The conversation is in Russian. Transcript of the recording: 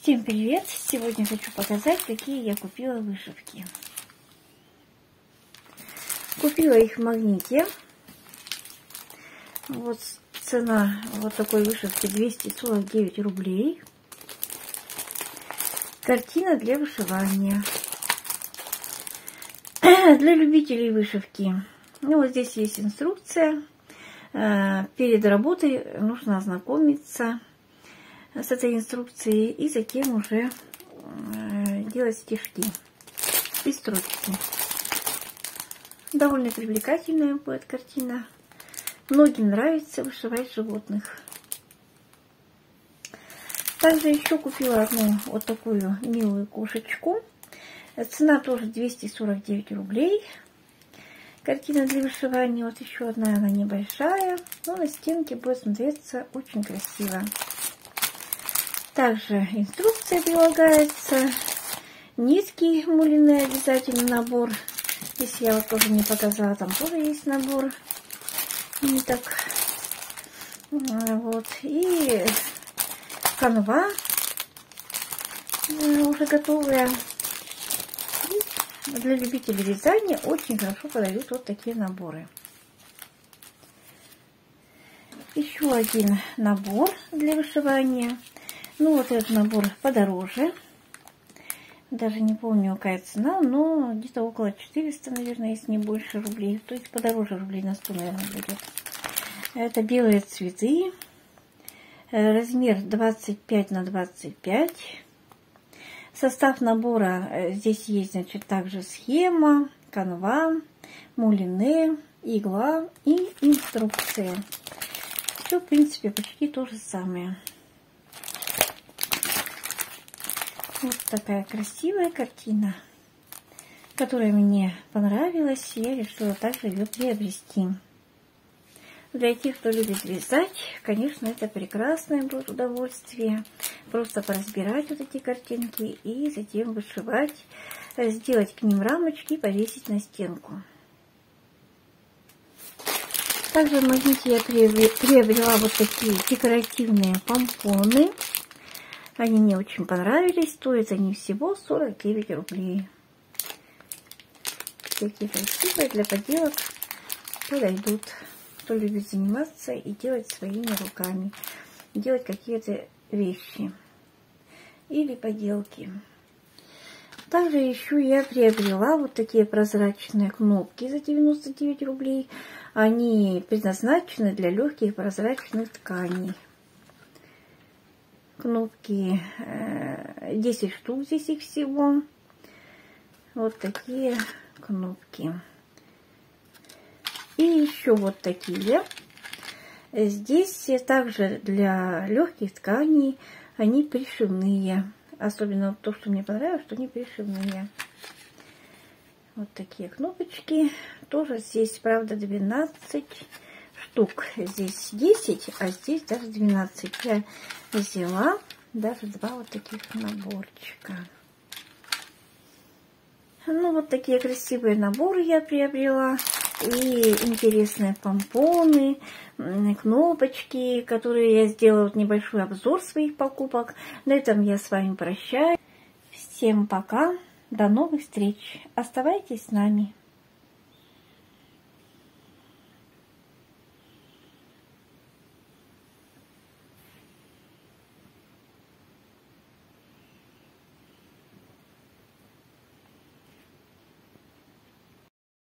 Всем привет! Сегодня хочу показать, какие я купила вышивки. Купила их в магните. Вот цена вот такой вышивки 249 рублей. Картина для вышивания. Для любителей вышивки. Ну, вот здесь есть инструкция. Э, перед работой нужно ознакомиться с этой инструкцией и затем уже э, делать стежки и строчки. Довольно привлекательная будет картина. Многим нравится вышивать животных. Также еще купила одну вот такую милую кошечку. Цена тоже 249 рублей. Картина для вышивания. Вот еще одна, она небольшая. Но на стенке будет смотреться очень красиво. Также инструкция прилагается. Нитки мулиные обязательно набор. Здесь я вот тоже не показала, там тоже есть набор ниток. Вот. И канва э, уже готовая. И для любителей вязания очень хорошо подойдут вот такие наборы. Еще один набор для вышивания. Ну, вот этот набор подороже. Даже не помню, какая цена, но где-то около 400, наверное, если не больше рублей. То есть подороже рублей на 100, наверное, будет. Это белые цветы. Э, размер 25 на 25. Состав набора, э, здесь есть, значит, также схема, канва, мулине, игла и инструкция. Все, в принципе, почти то же самое. Вот такая красивая картина, которая мне понравилась. Я решила также ее приобрести. Для тех, кто любит вязать, конечно, это прекрасное будет удовольствие. Просто поразбирать вот эти картинки и затем вышивать, сделать к ним рамочки и повесить на стенку. Также в магните я приобрела вот такие декоративные помпоны. Они мне очень понравились. Стоят они всего 49 рублей. Такие красивые для поделок подойдут. Кто любит заниматься и делать своими руками. Делать какие-то вещи. Или поделки. Также еще я приобрела вот такие прозрачные кнопки за 99 рублей. Они предназначены для легких прозрачных тканей кнопки 10 э, штук здесь их всего. Вот такие кнопки. И еще вот такие. Здесь также для легких тканей они пришивные. Особенно то что мне понравилось что они пришивные. Вот такие кнопочки. Тоже здесь правда 12 штук. Здесь 10, а здесь даже 12. Я взяла даже два вот таких наборчика. Ну, вот такие красивые наборы я приобрела. И интересные помпоны, кнопочки, которые я сделала вот небольшой обзор своих покупок. На этом я с вами прощаюсь. Всем пока. До новых встреч. Оставайтесь с нами.